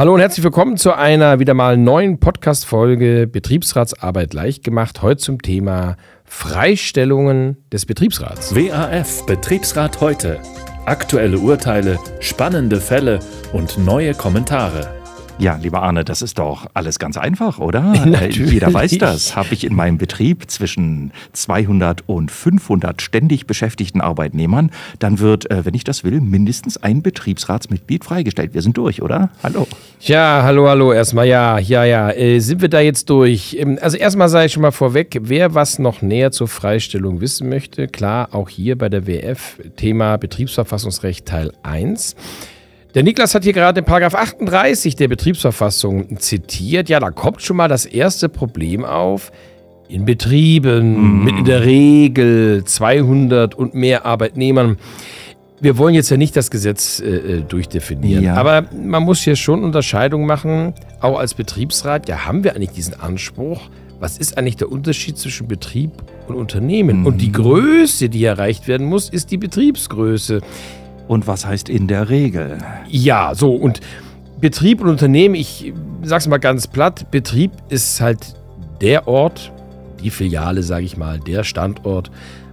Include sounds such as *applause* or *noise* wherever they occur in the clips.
Hallo und herzlich willkommen zu einer wieder mal neuen Podcast-Folge Betriebsratsarbeit leicht gemacht. Heute zum Thema Freistellungen des Betriebsrats. WAF Betriebsrat heute. Aktuelle Urteile, spannende Fälle und neue Kommentare. Ja, lieber Arne, das ist doch alles ganz einfach, oder? *laughs* Natürlich. Jeder weiß das. Habe ich in meinem Betrieb zwischen 200 und 500 ständig beschäftigten Arbeitnehmern, dann wird, äh, wenn ich das will, mindestens ein Betriebsratsmitglied freigestellt. Wir sind durch, oder? Hallo. Ja, hallo, hallo. Erstmal ja, ja, ja. Äh, sind wir da jetzt durch? Ähm, Also erstmal sage ich schon mal vorweg, wer was noch näher zur Freistellung wissen möchte, klar, auch hier bei der WF, Thema Betriebsverfassungsrecht Teil 1. Der Niklas hat hier gerade den Paragraph 38 der Betriebsverfassung zitiert. Ja, da kommt schon mal das erste Problem auf. In Betrieben mit in der Regel 200 und mehr Arbeitnehmern. Wir wollen jetzt ja nicht das Gesetz äh, äh, durchdefinieren, Ja. aber man muss hier schon Unterscheidung machen, auch als Betriebsrat. Ja, haben wir eigentlich diesen Anspruch? Was ist eigentlich der Unterschied zwischen Betrieb und Unternehmen? Und die Größe, die erreicht werden muss, ist die Betriebsgröße. Und was heißt in der Regel? Ja, so und Betrieb und Unternehmen, ich sag's mal ganz platt, Betrieb ist halt der Ort, die Filiale, sage ich mal, der Standort,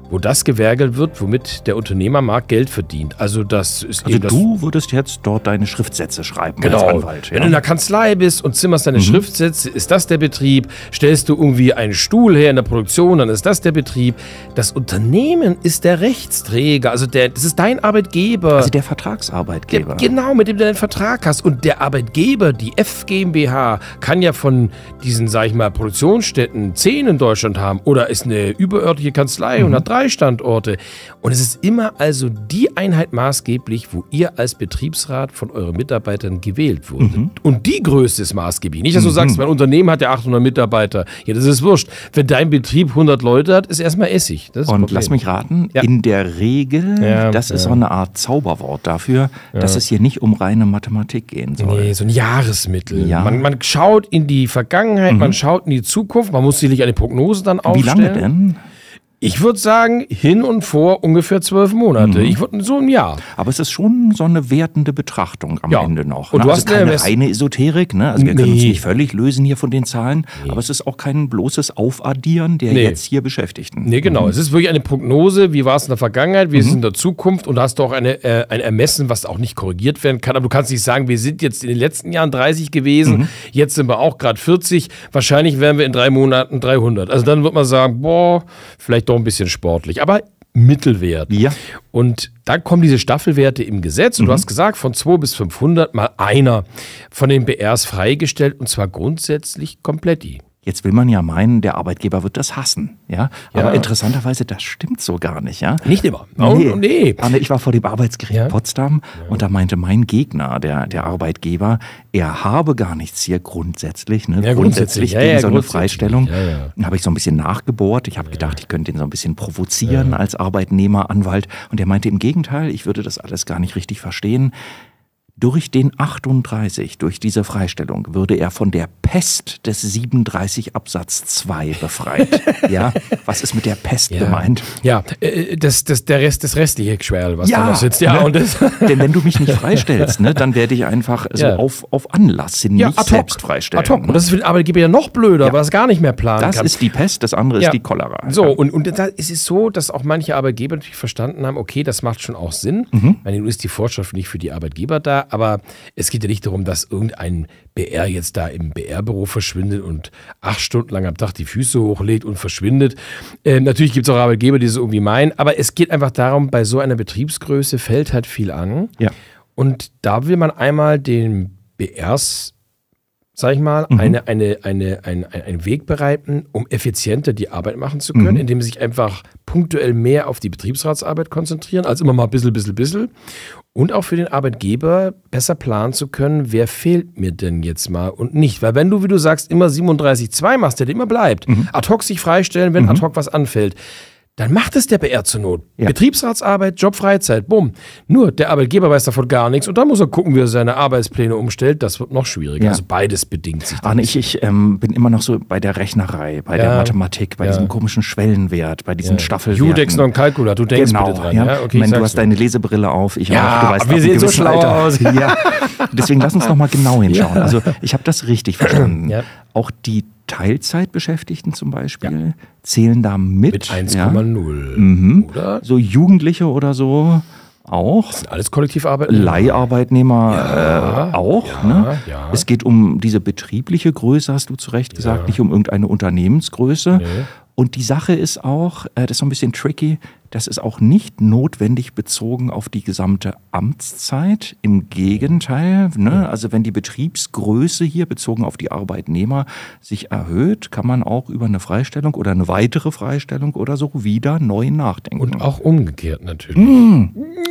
wo das gewerkelt wird, womit der Unternehmermarkt Geld verdient. Also das ist Also eben das du würdest jetzt dort deine Schriftsätze schreiben Genau. als Anwalt. Wenn du in der Kanzlei bist und zimmerst Mhm. deine Schriftsätze, ist das der Betrieb. Stellst du irgendwie einen Stuhl her in der Produktion, dann ist das der Betrieb. Das Unternehmen ist der Rechtsträger, also der, das ist dein Arbeitgeber. Also der Der- Vertragsarbeitgeber. Genau, mit dem du einen Vertrag hast. Und der Arbeitgeber, die F GmbH, kann ja von diesen, sag ich mal, Produktionsstätten zehn in Deutschland haben oder ist eine überörtliche Kanzlei und hat drei Standorte. Und es ist immer also die Einheit maßgeblich, wo ihr als Betriebsrat von euren Mitarbeitern gewählt wurdet. Und die Größe ist maßgeblich. Nicht, dass du sagst, mein Unternehmen hat ja 800 Mitarbeiter. Ja, das ist wurscht. Wenn dein Betrieb 100 Leute hat, ist erstmal Essig. Das Und lass mich raten, Ja. in der Regel, Ja, das ist ja. so eine Art Zauberwort dafür, dass es hier nicht um reine Mathematik gehen soll. Nee, so ein Jahresmittel. Ja. Mhm. Man, man schaut in die Vergangenheit, man schaut in die Zukunft, man muss sicherlich eine Prognose dann Wie aufstellen. lange denn? Ich würde sagen, hin und vor ungefähr zwölf Monate. Mhm. Ich würde so ein Jahr. Aber es ist schon so eine wertende Betrachtung am Ja. Ende noch. Und ne? du also hast eine keine Mess- reine Esoterik, ne? Also wir können uns Nee. nicht völlig lösen hier von den Zahlen, aber es ist auch kein bloßes Aufaddieren der Nee. jetzt hier Beschäftigten. Nee, genau. Es ist wirklich eine Prognose, wie war es in der Vergangenheit, wie ist es in der Zukunft und da hast du auch eine, äh, ein Ermessen, was auch nicht korrigiert werden kann. Aber du kannst nicht sagen, wir sind jetzt in den letzten Jahren 30 gewesen, jetzt sind wir auch gerade 40, wahrscheinlich wären wir in drei Monaten 300. Also dann wird man sagen, boah, vielleicht doch ein bisschen sportlich, aber Mittelwert. Ja. Und dann kommen diese Staffelwerte im Gesetz und du hast gesagt, von 2 bis 500 mal einer von den BRs freigestellt und zwar grundsätzlich kompletti. Jetzt will man ja meinen, der Arbeitgeber wird das hassen, ja? Ja. Aber interessanterweise, das stimmt so gar nicht, ja? Nicht immer. Oh, nee. Arne, ich war vor dem Arbeitsgericht Ja. Potsdam und da meinte mein Gegner, der, der Arbeitgeber, er habe gar nichts hier grundsätzlich, ne? Ja, grundsätzlich. Ja, gegen ja, so eine grundsätzlich. Freistellung. Ja, ja. Dann habe ich so ein bisschen nachgebohrt. Ich habe gedacht, ich könnte ihn so ein bisschen provozieren als Arbeitnehmer, Anwalt. Und er meinte im Gegenteil, ich würde das alles gar nicht richtig verstehen. Durch den 38, durch diese Freistellung, würde er von der Pest des 37 Absatz 2 befreit. *laughs* ja, was ist mit der Pest gemeint? Ja, äh, das, das, der Rest, das restliche Geschwerl, was Ja, da noch sitzt. Ja, ne? und das, *laughs* Denn wenn du mich nicht *laughs* freistellst, ne, dann werde ich einfach so Ja. auf, auf Anlass hin ja, mich ad hoc, selbst freistellen. ad hoc. Und das ist für den Arbeitgeber ja noch blöder, weil er es gar nicht mehr planen das kann. ist die Pest, das andere Ja. ist die Cholera. So, und, und da ist es so, dass auch manche Arbeitgeber natürlich verstanden haben, okay, das macht schon auch Sinn. Mhm. Ich meine, nun ist die Vorschrift nicht für die Arbeitgeber da, aber es geht ja nicht darum, dass irgendein BR jetzt da im BR-Büro verschwindet und acht Stunden lang am Tag die Füße hochlegt und verschwindet. Ähm, natürlich gibt es auch Arbeitgeber, die es irgendwie meinen, aber es geht einfach darum, bei so einer Betriebsgröße fällt halt viel an. Ja. Und da will man einmal den BRs, sag ich mal, eine, eine, eine, ein, ein, einen Weg bereiten, um effizienter die Arbeit machen zu können, indem sie sich einfach punktuell mehr auf die Betriebsratsarbeit konzentrieren, als immer mal ein bisschen, bisschen, bisschen. Und auch für den Arbeitgeber besser planen zu können, wer fehlt mir denn jetzt mal und nicht. Weil wenn du, wie du sagst, immer 37,2 machst, der immer bleibt, ad hoc sich freistellen, wenn ad hoc was anfällt, dann macht es der BR zur Not. Ja. Betriebsratsarbeit, Job, Freizeit, bumm. Nur der Arbeitgeber weiß davon gar nichts und dann muss er gucken, wie er seine Arbeitspläne umstellt. Das wird noch schwieriger. Ja. Also beides bedingt sich. Arne, ich, ich ähm, bin immer noch so bei der Rechnerei, bei der Ja. Mathematik, bei Ja. diesem komischen Schwellenwert, bei diesen Staffelwerten. Judex noch ein Kalkulator, du denkst genau, bitte dran. Ja. Ja? ich Okay, meine, du hast nur. deine Lesebrille auf, ich Ja, auch. Du weißt, wir sehen so schlau Alter. aus. *laughs* Ja. Deswegen lass uns *laughs* noch mal genau hinschauen. Also ich habe das richtig verstanden. Ja. Auch die Teilzeitbeschäftigten zum Beispiel zählen da mit. Mit ja. 1,0. Mhm. Oder? So Jugendliche oder so auch. Alles Kollektivarbeit? Leiharbeitnehmer äh, auch. ja, ne? ja. Es geht um diese betriebliche Größe, hast du zu Recht gesagt, nicht um irgendeine Unternehmensgröße. Und die Sache ist auch, äh, das ist so ein bisschen tricky, das ist auch nicht notwendig bezogen auf die gesamte Amtszeit. Im Gegenteil, ne? also wenn die Betriebsgröße hier bezogen auf die Arbeitnehmer sich erhöht, kann man auch über eine Freistellung oder eine weitere Freistellung oder so wieder neu nachdenken. Und auch umgekehrt natürlich.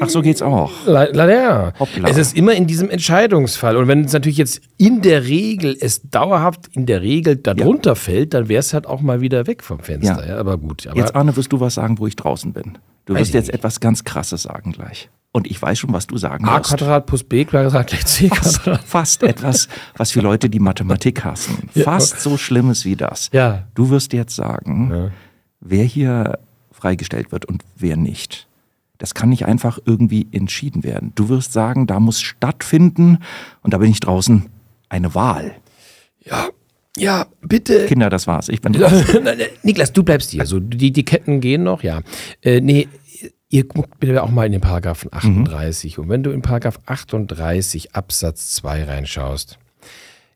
Ach, so geht's auch. Le- Leider ja. Hoppla. Es ist immer in diesem Entscheidungsfall. Und wenn es natürlich jetzt in der Regel, es dauerhaft in der Regel darunter fällt, dann wäre es halt auch mal wieder weg vom Fenster. Ja. Ja. aber gut. Aber Jetzt, Arne, wirst du was sagen, wo ich draußen bin. Du Weiß wirst jetzt etwas ganz Krasses sagen gleich. Und ich weiß schon, was du sagen A wirst. Quadrat plus B Quadrat gleich C Fast, Quadrat. fast etwas, was für Leute, die Mathematik hassen. Fast so Schlimmes wie das. Ja. Du wirst jetzt sagen, wer hier freigestellt wird und wer nicht. Das kann nicht einfach irgendwie entschieden werden. Du wirst sagen, da muss stattfinden, und da bin ich draußen, eine Wahl. Ja. Ja, bitte. Kinder, das war's. Ich bin *laughs* Niklas, du bleibst hier. So, die, die Ketten gehen noch, ja. Äh, nee, ihr guckt bitte auch mal in den Paragraphen 38. Und wenn du in Paragraph 38 Absatz 2 reinschaust,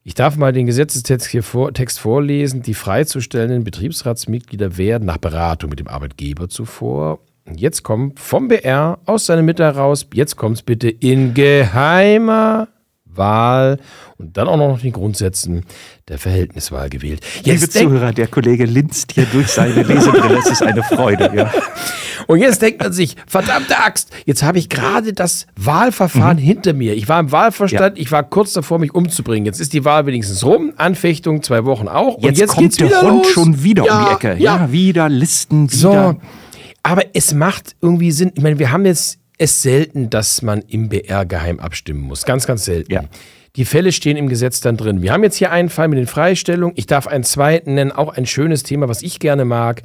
ich darf mal den Gesetzestext hier vor, Text vorlesen. Die freizustellenden Betriebsratsmitglieder werden nach Beratung mit dem Arbeitgeber zuvor. Jetzt kommt vom BR aus seiner Mitte heraus, jetzt kommt es bitte in geheimer Wahl und dann auch noch den Grundsätzen der Verhältniswahl gewählt. Liebe Jetzt denk- Zuhörer, der Kollege linst hier durch seine Lesebrille. Es ist eine Freude. Ja. Und jetzt denkt man sich, verdammte Axt, jetzt habe ich gerade das Wahlverfahren hinter mir. Ich war im Wahlverstand, ich war kurz davor, mich umzubringen. Jetzt ist die Wahl wenigstens rum, Anfechtung zwei Wochen auch. und Jetzt, jetzt kommt der Hund los. schon wieder ja, um die Ecke. Ja, Ja, wieder Listen, wieder. so. Aber es macht irgendwie Sinn. Ich meine, wir haben jetzt es selten, dass man im BR geheim abstimmen muss. Ganz, ganz selten. Ja. Die Fälle stehen im Gesetz dann drin. Wir haben jetzt hier einen Fall mit den Freistellungen. Ich darf einen zweiten nennen, auch ein schönes Thema, was ich gerne mag.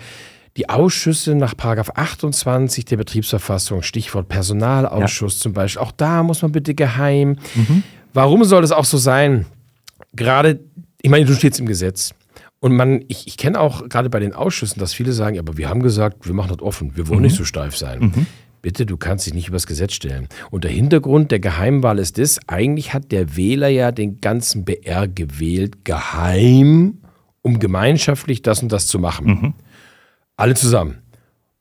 Die Ausschüsse nach Paragraph 28 der Betriebsverfassung, Stichwort Personalausschuss zum Beispiel. Auch da muss man bitte geheim. Warum soll das auch so sein? Gerade, ich meine, du stehst im Gesetz. Und man, ich, ich kenne auch gerade bei den Ausschüssen, dass viele sagen, aber wir haben gesagt, wir machen das offen, wir wollen nicht so steif sein. Bitte, du kannst dich nicht übers Gesetz stellen. Und der Hintergrund der Geheimwahl ist das, eigentlich hat der Wähler ja den ganzen BR gewählt, geheim, um gemeinschaftlich das und das zu machen. Alle zusammen.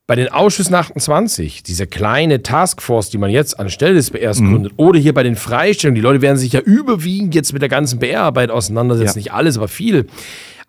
Bei den Ausschüssen 28, diese kleine Taskforce, die man jetzt anstelle des BRs gründet, oder hier bei den Freistellungen, die Leute werden sich ja überwiegend jetzt mit der ganzen BR-Arbeit auseinandersetzen, Ja. nicht alles, aber viel.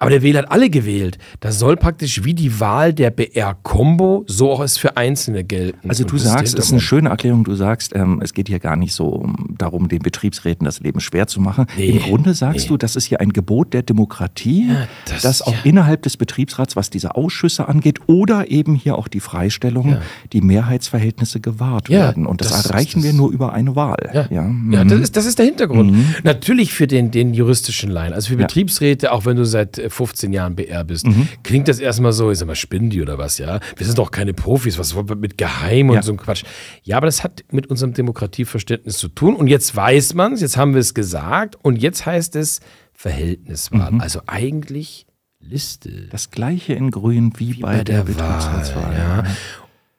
Aber der Wähler hat alle gewählt. Das soll praktisch wie die Wahl der BR-Kombo, so auch es für Einzelne gelten. Also du sagst, das ist eine schöne Erklärung, du sagst, ähm, es geht hier gar nicht so um, darum, den Betriebsräten das Leben schwer zu machen. Nee, Im Grunde sagst du, das ist hier ein Gebot der Demokratie, das- dass auch ja. innerhalb des Betriebsrats, was diese Ausschüsse angeht, oder eben hier auch die Freistellung, die Mehrheitsverhältnisse gewahrt Ja, werden. Und das, das- erreichen das- wir nur über eine Wahl. Ja, Ja, ja, mhm. das, ist, das ist der Hintergrund. Natürlich für den, den juristischen Laien, also für Betriebsräte, auch wenn du seit äh, 15 Jahren BR bist, Mhm. klingt das erstmal so, ich sag mal, spinnen die oder was, ja? Wir sind doch keine Profis, was mit Geheim und Ja. so ein Quatsch. Ja, aber das hat mit unserem Demokratieverständnis zu tun und jetzt weiß man es, jetzt haben wir es gesagt und jetzt heißt es Verhältniswahl. Mhm. Also eigentlich Liste. Das gleiche in Grün wie, bei, der, der Wahl, ja.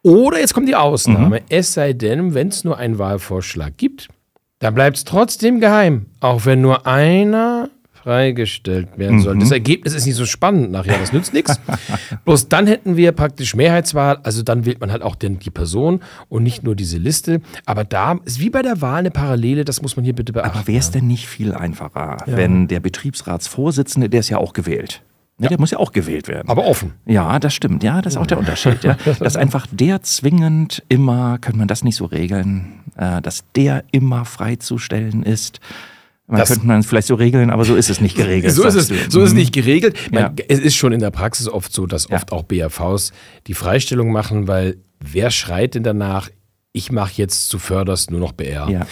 Oder jetzt kommt die Mhm. Ausnahme. Es sei denn, wenn es nur einen Wahlvorschlag gibt, dann bleibt es trotzdem geheim. Auch wenn nur einer freigestellt werden soll. Mhm. Das Ergebnis ist nicht so spannend nachher, das nützt nichts. *laughs* Bloß dann hätten wir praktisch Mehrheitswahl, also dann wählt man halt auch den, die Person und nicht nur diese Liste. Aber da ist wie bei der Wahl eine Parallele, das muss man hier bitte beachten. Aber wäre es denn nicht viel einfacher, wenn der Betriebsratsvorsitzende, der ist ja auch gewählt, ne, der muss ja auch gewählt werden. Aber offen. Ja, das stimmt. Ja, das ist auch der Unterschied. Ja. *laughs* Dass einfach der zwingend immer, könnte man das nicht so regeln, äh, dass der immer freizustellen ist. Man Das- könnte man es vielleicht so regeln, aber so ist es nicht geregelt. So ist es, so ist es nicht geregelt. Man, Ja. Es ist schon in der Praxis oft so, dass Ja. oft auch BAVs die Freistellung machen, weil wer schreit denn danach, ich mache jetzt zuvörderst nur noch BR. Ja.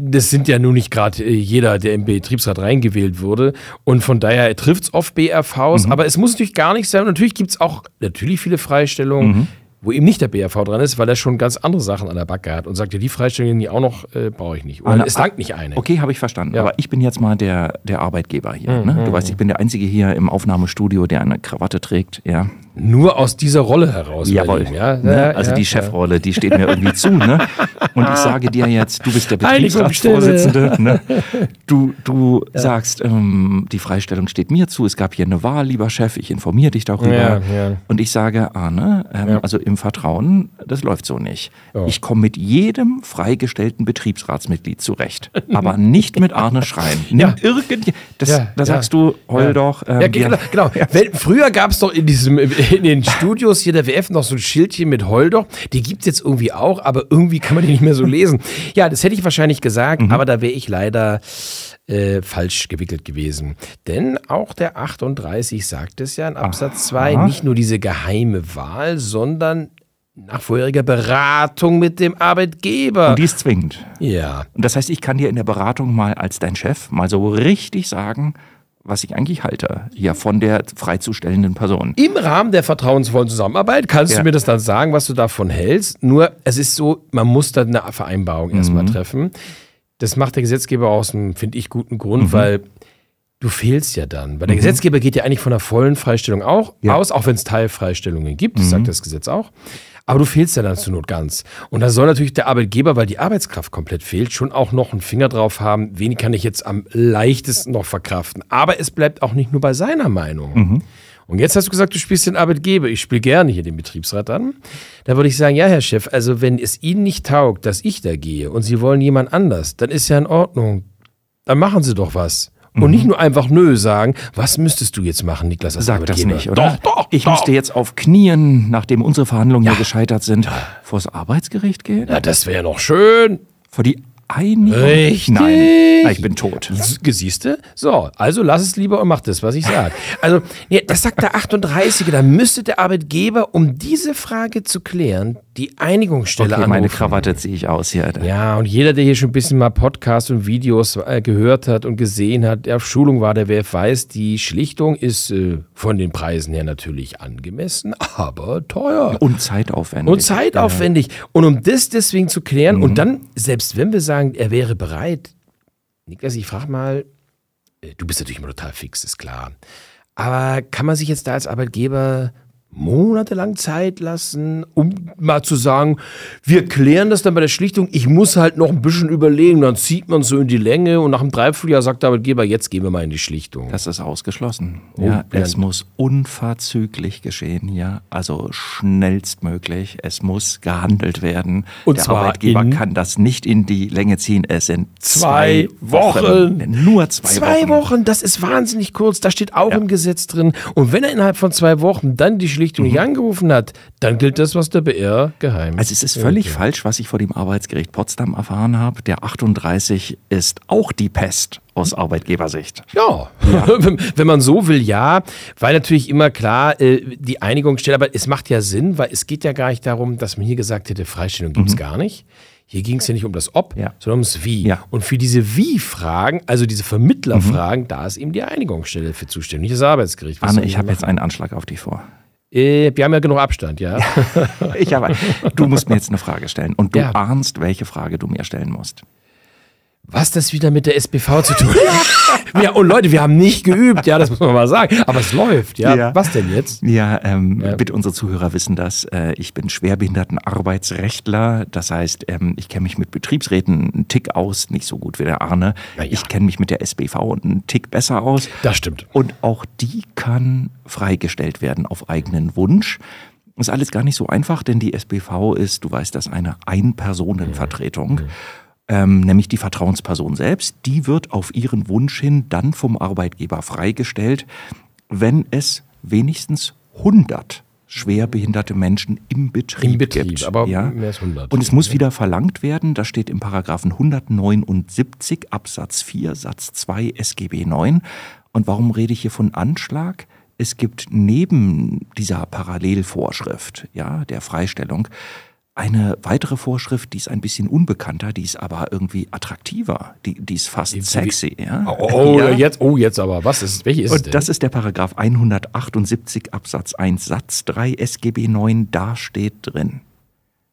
Das sind ja nun nicht gerade äh, jeder, der im Betriebsrat reingewählt wurde. Und von daher trifft es oft BRVs, Mhm. aber es muss natürlich gar nicht sein. Natürlich gibt es auch natürlich viele Freistellungen, Mhm. Wo eben nicht der BRV dran ist, weil er schon ganz andere Sachen an der Backe hat und sagt, ja, die Freistellung, die auch noch äh, brauche ich nicht. Oder Anna, es langt nicht eine. Okay, habe ich verstanden. Ja. Aber ich bin jetzt mal der, der Arbeitgeber hier. Mhm, Ne? Du weißt, ich bin der Einzige hier im Aufnahmestudio, der eine Krawatte trägt. Ja. Nur aus dieser Rolle heraus. Jawohl. Ja? Ne? Ja, also ja, die. Chefrolle, die steht mir irgendwie zu. Ne? Und ich sage dir jetzt, du bist der. Betriebsratsvorsitzende. Ne? Du, du *laughs* sagst, ähm, die Freistellung steht mir zu. Es gab hier eine Wahl, lieber Chef. Ich informiere dich darüber. Und ich sage, Arne, ähm, also im Vertrauen, das läuft so nicht. Ja. Ich komme mit jedem freigestellten Betriebsratsmitglied zurecht, aber nicht mit Arne Schrein. *laughs* Nimm Ja. irgend, das, da sagst du, heul doch. ähm, Ja, genau. *laughs* genau. Früher gab es doch in, diesem, in den Studios hier der WF noch so ein Schildchen mit Holdoch. Die gibt es jetzt irgendwie auch, aber irgendwie kann man die nicht mehr so lesen. Ja, das hätte ich wahrscheinlich gesagt, Mhm. aber da wäre ich leider äh, falsch gewickelt gewesen. Denn auch der 38 sagt es ja in Absatz 2, nicht nur diese geheime Wahl, sondern nach vorheriger Beratung mit dem Arbeitgeber. Und die ist zwingend. ja. Und das heißt, ich kann dir in der Beratung mal als dein Chef mal so richtig sagen, was ich eigentlich halte, hier von der freizustellenden Person. Im Rahmen der vertrauensvollen Zusammenarbeit kannst Ja. du mir das dann sagen, was du davon hältst. Nur, es ist so, man muss da eine Vereinbarung erstmal Mhm. treffen. Das macht der Gesetzgeber aus einem, finde ich, guten Grund, Mhm. weil du fehlst ja dann. Weil der Gesetzgeber geht ja eigentlich von einer vollen Freistellung auch Ja. Mhm. aus, auch wenn es Teilfreistellungen gibt, das sagt das Gesetz auch. Aber du fehlst ja dann zur Not ganz. Und da soll natürlich der Arbeitgeber, weil die Arbeitskraft komplett fehlt, schon auch noch einen Finger drauf haben, wen kann ich jetzt am leichtesten noch verkraften. Aber es bleibt auch nicht nur bei seiner Meinung. Mhm. Und jetzt hast du gesagt, du spielst den Arbeitgeber. Ich spiele gerne hier den Betriebsrat an. Da würde ich sagen, ja, Herr Chef, also wenn es Ihnen nicht taugt, dass ich da gehe und Sie wollen jemand anders, dann ist ja in Ordnung. Dann machen Sie doch was. Und nicht nur einfach nö sagen, was müsstest du jetzt machen, Niklas? als Sag das nicht, oder? Doch, doch, Ich doch. müsste jetzt auf Knien, nachdem unsere Verhandlungen hier gescheitert sind, vors Arbeitsgericht gehen? Ja, das wäre noch schön. Vor die Einigung? Richtig. Nein, Nein, ich bin tot. Siehste? So, also lass es lieber und mach das, was ich sage. Also, das sagt der *laughs* 38er, da müsste der Arbeitgeber, um diese Frage zu klären, die Einigungsstelle Okay, anrufen. meine Krawatte ziehe ich aus hier. Ja, und jeder, der hier schon ein bisschen mal Podcasts und Videos äh, gehört hat und gesehen hat, der auf Schulung war, der WF weiß, die Schlichtung ist äh, von den Preisen her natürlich angemessen, aber teuer. Und zeitaufwendig. Und zeitaufwendig. Und um das deswegen zu klären, Mhm. und dann, selbst wenn wir sagen, er wäre bereit, Niklas, ich frage mal, äh, du bist natürlich immer total fix, ist klar. Aber kann man sich jetzt da als Arbeitgeber monatelang Zeit lassen, um mal zu sagen, wir klären das dann bei der Schlichtung, ich muss halt noch ein bisschen überlegen, dann zieht man so in die Länge und nach einem Dreivierteljahr sagt der Arbeitgeber, jetzt gehen wir mal in die Schlichtung. Das ist ausgeschlossen. Oh, ja, es muss unverzüglich geschehen hier, also schnellstmöglich. Es muss gehandelt werden. Und Der zwar Arbeitgeber kann das nicht in die Länge ziehen. Es sind Zwei zwei, Wochen. Nur zwei, Zwei Wochen. Wochen, das ist wahnsinnig kurz. Da steht auch im Gesetz drin. Und wenn er innerhalb von zwei Wochen dann die Schlichtung nicht angerufen hat, dann gilt das, was der BR geheim Mhm. Also es ist völlig falsch, was ich vor dem Arbeitsgericht Potsdam erfahren habe. Der 38 ist auch die Pest aus Arbeitgebersicht. Ja, *laughs* wenn, wenn man so will, ja. Weil natürlich immer klar äh, die Einigung stellt, aber es macht ja Sinn, weil es geht ja gar nicht darum, dass man hier gesagt hätte, Freistellung gibt es gar nicht. Hier ging es ja nicht um das Ob, Mhm. Ja. sondern ums Wie. Ja. Mhm. Und für diese Wie-Fragen, also diese Vermittlerfragen, da ist eben die Einigungsstelle für zuständig, das Arbeitsgericht. Was Anne, ich habe jetzt einen Anschlag auf dich vor. Äh, wir haben ja genug Abstand, ja. *laughs* Ich habe, du musst mir jetzt eine Frage stellen und du Ja. ahnst, welche Frage du mir stellen musst. Was das wieder mit der SBV zu tun hat. *laughs* ja, und Leute, wir haben nicht geübt, ja, das muss man mal sagen. Aber es läuft, ja. Ja. Was denn jetzt? Ja, ähm, Ja. bitte unsere Zuhörer wissen das. Äh, ich bin Schwerbehindertenarbeitsrechtler. Das heißt, ähm, ich kenne mich mit Betriebsräten einen Tick aus, nicht so gut wie der Arne. Ja. Ich kenne mich mit der SBV einen Tick besser aus. Das stimmt. Und auch die kann freigestellt werden auf eigenen Wunsch. Ist alles gar nicht so einfach, denn die SBV ist, du weißt das, eine Ein-Personen-Vertretung. Ähm, nämlich die Vertrauensperson selbst. Die wird auf ihren Wunsch hin dann vom Arbeitgeber freigestellt, wenn es wenigstens 100 schwerbehinderte Menschen im Betrieb, Im Betrieb, gibt. aber ja? mehr als 100. Und es muss wieder verlangt werden, das steht im Paragraphen 179 Absatz 4 Satz 2 SGB 9. Und warum rede ich hier von Anschlag? Es gibt neben dieser Parallelvorschrift, ja, der Freistellung, eine weitere Vorschrift, die ist ein bisschen unbekannter, die ist aber irgendwie attraktiver, die, die ist fast Die- sexy. Ja? Oh, oh, Ja. jetzt, oh, jetzt aber. Was ist, welche ist Und denn? das ist der Paragraph 178 Absatz 1 Satz 3 SGB 9, da steht drin,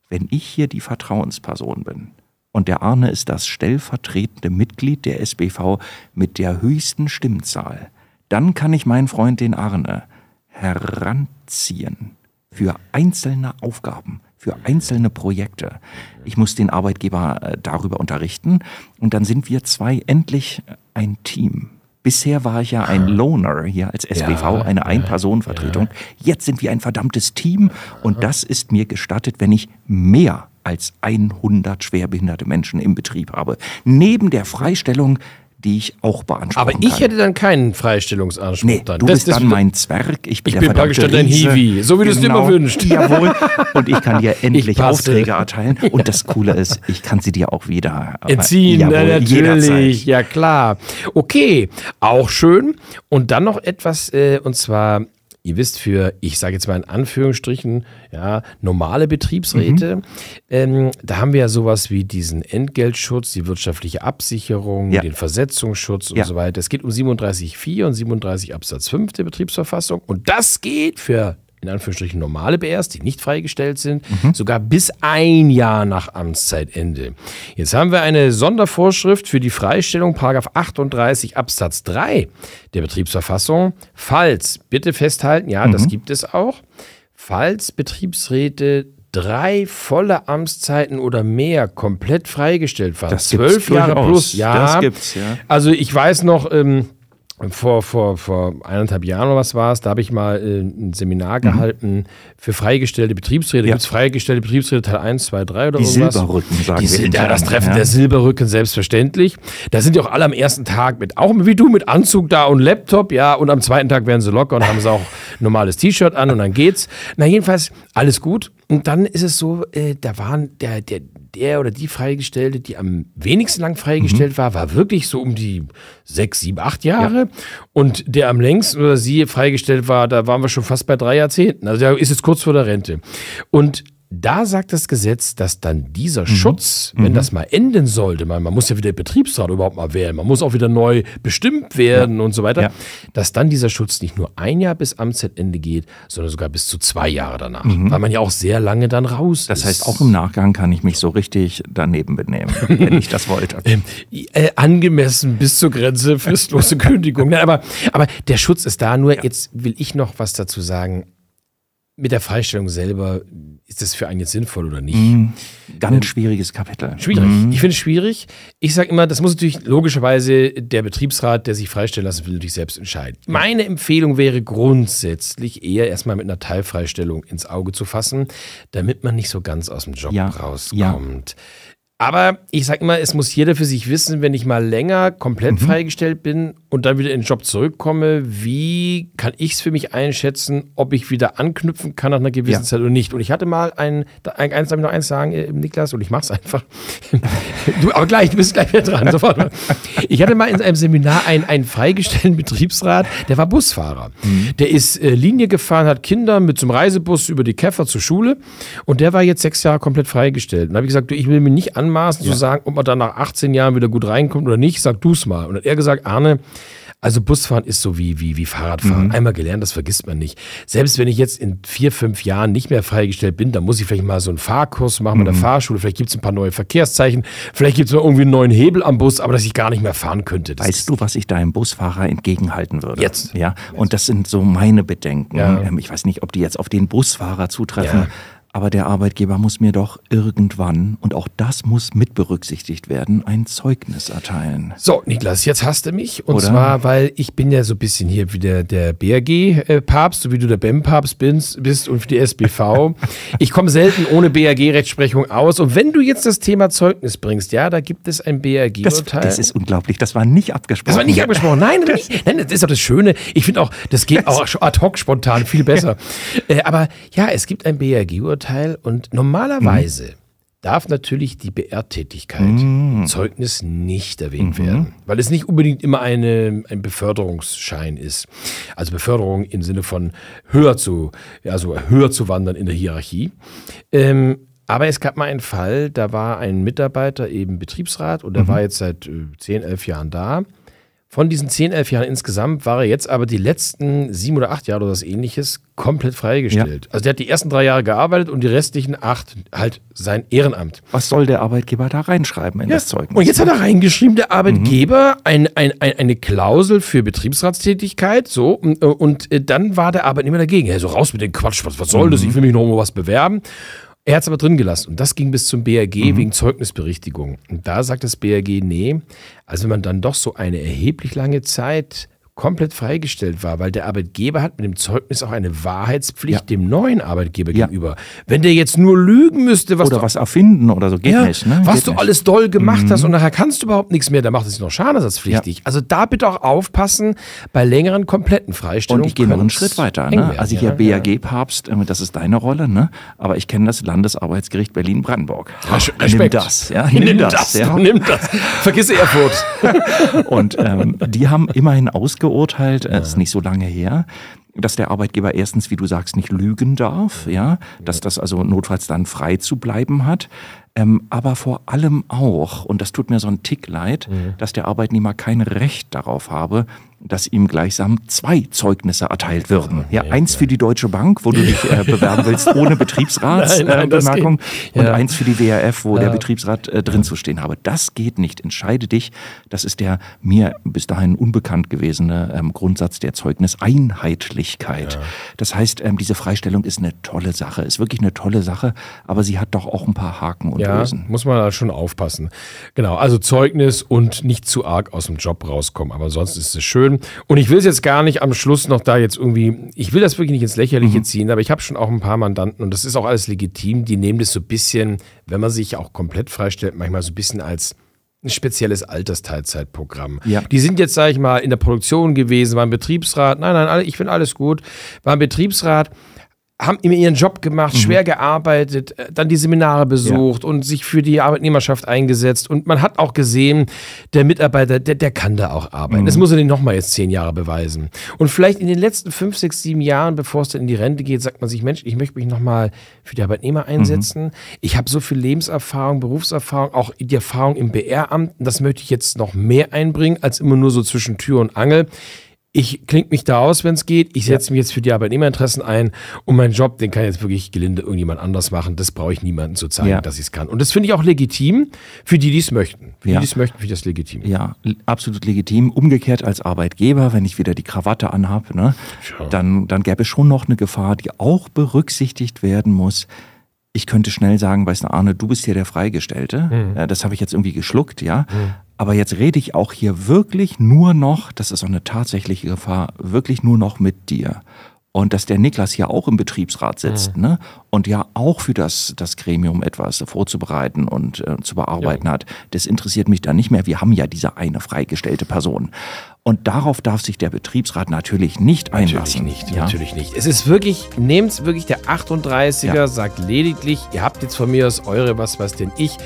wenn ich hier die Vertrauensperson bin und der Arne ist das stellvertretende Mitglied der SBV mit der höchsten Stimmzahl, dann kann ich meinen Freund den Arne heranziehen für einzelne Aufgaben, für einzelne Projekte. Ich muss den Arbeitgeber äh, darüber unterrichten und dann sind wir zwei endlich ein Team. Bisher war ich ja ein Loner hier als SBV, eine Ein-Personen-Vertretung. Jetzt sind wir ein verdammtes Team und das ist mir gestattet, wenn ich mehr als 100 schwerbehinderte Menschen im Betrieb habe. Neben der Freistellung, die ich auch beanspruchen aber kann. ich hätte dann keinen Freistellungsanspruch. Nee, dann. du Das- bist das- dann mein Zwerg, ich bin Ich bin praktisch dann dein. Hiwi, so wie du es dir immer wünschst. *laughs* Jawohl. Und ich kann dir endlich. Aufträge erteilen. Und das Coole ist, ich kann sie dir auch wieder Entziehen, jawohl, na, natürlich, jederzeit. ja klar. Okay, auch schön. Und dann noch etwas, äh, und zwar, ihr wisst, für, ich sage jetzt mal in Anführungsstrichen, ja, normale Betriebsräte, ähm, da haben wir ja sowas wie diesen Entgeltschutz, die wirtschaftliche Absicherung, Ja. den Versetzungsschutz und Ja. so weiter. Es geht um 37.4 und 37 Absatz 5 der Betriebsverfassung. Und das geht für in Anführungsstrichen normale BRs, die nicht freigestellt sind, sogar bis ein Jahr nach Amtszeitende. Jetzt haben wir eine Sondervorschrift für die Freistellung, Paragraph 38 Absatz 3 der Betriebsverfassung. Falls, bitte festhalten, ja, das gibt es auch, falls Betriebsräte drei volle Amtszeiten oder mehr komplett freigestellt waren, Das zwölf Jahre plus, ja, Das gibt's, ja. also ich weiß noch, ähm, vor, vor, vor eineinhalb Jahren oder was war es, da habe ich mal äh, ein Seminar gehalten für freigestellte Betriebsräte. Mhm. Ja. Gibt es freigestellte Betriebsräte Teil 1, 2, 3 oder Die irgendwas? Silberrücken, sagen Die wir ja, das Treffen ja. der Silberrücken, selbstverständlich. Da sind ja auch alle am ersten Tag mit, auch wie du, mit Anzug da und Laptop, ja, und am zweiten Tag werden sie locker und haben sie auch normales T-Shirt an und dann geht's. Na, jedenfalls, alles gut. Und dann ist es so, äh, da waren der, der, der oder die Freigestellte, die am wenigsten lang freigestellt Mhm. war, war wirklich so um die sechs, sieben, acht Jahre. Und der am längsten oder sie freigestellt war, da waren wir schon fast bei drei Jahrzehnten. Also der ist jetzt kurz vor der Rente. Und da sagt das Gesetz, dass dann dieser Mhm. Schutz, wenn das mal enden sollte, man, man muss ja wieder Betriebsrat überhaupt mal wählen, man muss auch wieder neu bestimmt werden und so weiter, Ja. dass dann dieser Schutz nicht nur ein Jahr bis Amtszeitende geht, sondern sogar bis zu zwei Jahre danach, weil man ja auch sehr lange dann raus Mhm. Das ist. heißt, auch im Nachgang kann ich mich so richtig daneben benehmen, *laughs* wenn ich das wollte. äh, angemessen bis zur Grenze *laughs* fristlose Kündigung. Nein, aber, aber der Schutz ist da. Nur jetzt will ich noch was dazu sagen. Mit der Freistellung selber, ist das für einen jetzt sinnvoll oder nicht? Ganz schwieriges Kapitel. Schwierig. Ich finde es schwierig. Ich sage immer, das muss natürlich logischerweise der Betriebsrat, der sich freistellen lassen will, natürlich selbst entscheiden. Meine Empfehlung wäre grundsätzlich eher erstmal mit einer Teilfreistellung ins Auge zu fassen, damit man nicht so ganz aus dem Job Ja, rauskommt. Aber ich sage immer, es muss jeder für sich wissen, wenn ich mal länger komplett freigestellt bin und dann wieder in den Job zurückkomme, wie kann ich es für mich einschätzen, ob ich wieder anknüpfen kann nach einer gewissen Ja. Zeit oder nicht. Und ich hatte mal ein, eins darf ich noch eins sagen, äh, Niklas, und ich mach's einfach. *laughs* du, aber gleich, du bist gleich wieder dran, sofort. Ich hatte mal in einem Seminar einen, einen freigestellten Betriebsrat, der war Busfahrer. Der ist äh, Linie gefahren, hat Kinder mit zum Reisebus über die Käfer zur Schule und der war jetzt sechs Jahre komplett freigestellt. Und da habe ich gesagt, du, ich will mir nicht anmaßen zu sagen, ob man dann nach 18 Jahren wieder gut reinkommt oder nicht, sag du's mal. Und dann hat er gesagt, Arne, also Busfahren ist so wie, wie, wie Fahrradfahren. Einmal gelernt, das vergisst man nicht. Selbst wenn ich jetzt in vier, fünf Jahren nicht mehr freigestellt bin, dann muss ich vielleicht mal so einen Fahrkurs machen mit der Fahrschule. Vielleicht gibt es ein paar neue Verkehrszeichen. Vielleicht gibt es mal irgendwie einen neuen Hebel am Bus, aber dass ich gar nicht mehr fahren könnte. Das Weißt du, was ich deinem Busfahrer entgegenhalten würde? Jetzt. Ja, und das sind so meine Bedenken. Ja. Ähm, Ich weiß nicht, ob die jetzt auf den Busfahrer zutreffen. Ja. Aber der Arbeitgeber muss mir doch irgendwann, und auch das muss mit berücksichtigt werden, ein Zeugnis erteilen. So, Niklas, jetzt hast du mich. Und Oder? zwar, weil ich bin ja so ein bisschen hier wie der, der BRG-Papst, so wie du der BEM-Papst bist, bist und für die SBV. *laughs* ich komme selten ohne BRG-Rechtsprechung aus. Und wenn du jetzt das Thema Zeugnis bringst, ja, da gibt es ein Das, BRG-Urteil. das ist unglaublich, das war nicht abgesprochen. Das war nicht abgesprochen. Nein, das, *laughs* nicht. Nein, das ist doch das Schöne. Ich finde auch, das geht auch ad hoc spontan viel besser. *laughs* äh, aber ja, es gibt ein BRG-Urteil und normalerweise darf natürlich die BR-Tätigkeit im Zeugnis nicht erwähnt werden, weil es nicht unbedingt immer eine, ein Beförderungsschein ist. Also Beförderung im Sinne von höher zu, also höher zu wandern in der Hierarchie. Ähm, aber es gab mal einen Fall, da war ein Mitarbeiter eben Betriebsrat und der war jetzt seit äh, 10, 11 Jahren da. Von diesen 10, 11 Jahren insgesamt war er jetzt aber die letzten sieben oder acht Jahre oder was ähnliches komplett freigestellt. Also der hat die ersten drei Jahre gearbeitet und die restlichen acht halt sein Ehrenamt. Was soll der Arbeitgeber da reinschreiben in das Zeugnis? Und jetzt hat er reingeschrieben, der Arbeitgeber, ein, ein, ein, eine Klausel für Betriebsratstätigkeit, so, und, und äh, dann war der Arbeitnehmer dagegen. Ja, so raus mit dem Quatsch, was, was soll das? Ich will mich noch um was bewerben. Er hat es aber drin gelassen und das ging bis zum BRG wegen Zeugnisberichtigung. Und da sagt das BRG, nee, also wenn man dann doch so eine erheblich lange Zeit komplett freigestellt war, weil der Arbeitgeber hat mit dem Zeugnis auch eine Wahrheitspflicht Ja. dem neuen Arbeitgeber Ja. gegenüber. Wenn der jetzt nur lügen müsste, was Oder du was erfinden oder so, geht ja, nicht. Ne? was geht du nicht. Mhm. alles doll gemacht hast und nachher kannst du überhaupt nichts mehr, dann macht es noch schadenersatzpflichtig. Also da bitte auch aufpassen, bei längeren kompletten Freistellungen. Und ich gehe noch einen Schritt weiter. Ne? werden, Also ja. hier BAG-Papst, äh, das ist deine Rolle, ne? aber ich kenne das Landesarbeitsgericht Berlin-Brandenburg. Res- *laughs* Nimm das. Ja? Nimm, das, ja? nimm das. Vergiss Erfurt. *laughs* Und ähm, die haben immerhin ausgeurteilt, äh, ist nicht so lange her, dass der Arbeitgeber erstens, wie du sagst, nicht lügen darf, ja, dass das also notfalls dann frei zu bleiben hat. Ähm, aber vor allem auch, und das tut mir so ein Tick leid, dass der Arbeitnehmer kein Recht darauf habe, dass ihm gleichsam zwei Zeugnisse erteilt würden. Ja, eins für die Deutsche Bank, wo du dich äh, bewerben willst ohne *laughs* Betriebsratsbemerkung äh, geht- und ja. eins für die WRF, wo der Betriebsrat äh, drin zu stehen habe. Das geht nicht. Entscheide dich. Das ist der mir bis dahin unbekannt gewesene ähm, Grundsatz der Zeugniseinheitlichkeit. Das heißt, ähm, diese Freistellung ist eine tolle Sache, ist wirklich eine tolle Sache, aber sie hat doch auch ein paar Haken und Ja, Ösen. muss man da schon aufpassen. Genau, also Zeugnis und nicht zu arg aus dem Job rauskommen. Aber sonst ist es schön. Und ich will es jetzt gar nicht am Schluss noch da jetzt irgendwie, ich will das wirklich nicht ins Lächerliche ziehen, aber ich habe schon auch ein paar Mandanten und das ist auch alles legitim, die nehmen das so ein bisschen, wenn man sich auch komplett freistellt, manchmal so ein bisschen als ein spezielles Altersteilzeitprogramm. Ja. Die sind jetzt, sage ich mal, in der Produktion gewesen, waren Betriebsrat. Nein, nein, ich finde alles gut. Waren Betriebsrat, haben immer ihren Job gemacht, schwer gearbeitet, äh, dann die Seminare besucht und sich für die Arbeitnehmerschaft eingesetzt. Und man hat auch gesehen, der Mitarbeiter, der, der kann da auch arbeiten. Das muss er nicht nochmal jetzt zehn Jahre beweisen. Und vielleicht in den letzten fünf, sechs, sieben Jahren, bevor es dann in die Rente geht, sagt man sich, Mensch, ich möchte mich nochmal für die Arbeitnehmer einsetzen. Ich habe so viel Lebenserfahrung, Berufserfahrung, auch die Erfahrung im BR-Amt. Das möchte ich jetzt noch mehr einbringen, als immer nur so zwischen Tür und Angel. Ich klinge mich da aus, wenn es geht. Ich setze mich jetzt für die Arbeitnehmerinteressen ein und meinen Job, den kann jetzt wirklich gelinde irgendjemand anders machen. Das brauche ich niemandem zu zeigen, Ja. dass ich es kann. Und das finde ich auch legitim für die, die es möchten. Für Ja. die, die es möchten, finde ich das legitim. Ja, absolut legitim. Umgekehrt als Arbeitgeber, wenn ich wieder die Krawatte anhab, ne, Ja. dann, dann gäbe es schon noch eine Gefahr, die auch berücksichtigt werden muss. Ich könnte schnell sagen, weißt du, Arne, du bist hier der Freigestellte. Mhm. Ja, das habe ich jetzt irgendwie geschluckt, ja. Aber jetzt rede ich auch hier wirklich nur noch, das ist auch eine tatsächliche Gefahr, wirklich nur noch mit dir. Und dass der Niklas hier auch im Betriebsrat sitzt, ne? Und ja auch für das, das Gremium etwas vorzubereiten und äh, zu bearbeiten hat, das interessiert mich dann nicht mehr. Wir haben ja diese eine freigestellte Person. Und darauf darf sich der Betriebsrat natürlich nicht Natürlich einlassen. nicht, ja? natürlich nicht. Es ist wirklich, nehmt wirklich der 38er, Ja. sagt lediglich, ihr habt jetzt von mir aus eure, was weiß denn ich,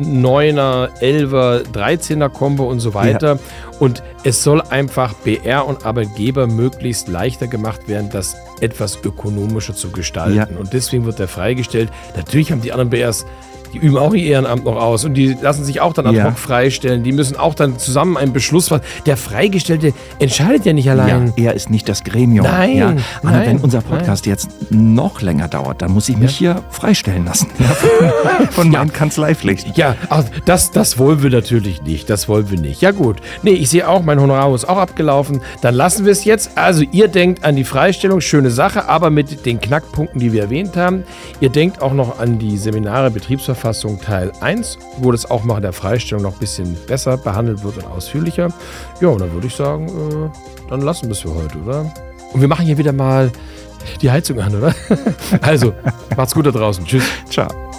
9er, 11er, 13er Kombo und so weiter. Und es soll einfach BR und Arbeitgeber möglichst leichter gemacht werden, das etwas ökonomischer zu gestalten. Ja. Und deswegen wird er freigestellt. Natürlich haben die anderen BRs die üben auch ihr Ehrenamt noch aus und die lassen sich auch dann ad Ja. hoc freistellen. Die müssen auch dann zusammen einen Beschluss fassen. Der Freigestellte entscheidet ja nicht allein. Ja, er ist nicht das Gremium. Nein, ja. Anne, nein, wenn unser Podcast jetzt noch länger dauert, dann muss ich mich hier freistellen lassen. Ja, *laughs* von von meinen Kanzleipflichten. Ja, ach, das, das wollen wir natürlich nicht. Das wollen wir nicht. Ja, gut. Nee, ich sehe auch, mein Honorar ist auch abgelaufen. Dann lassen wir es jetzt. Also, ihr denkt an die Freistellung, schöne Sache, aber mit den Knackpunkten, die wir erwähnt haben. Ihr denkt auch noch an die Seminare Betriebsverfassung Teil 1, wo das auch mal in der Freistellung noch ein bisschen besser behandelt wird und ausführlicher. Ja, und dann würde ich sagen, äh, dann lassen wir es für heute, oder? Und wir machen hier wieder mal die Heizung an, oder? *laughs* Also, macht's gut da draußen. Tschüss. Ciao.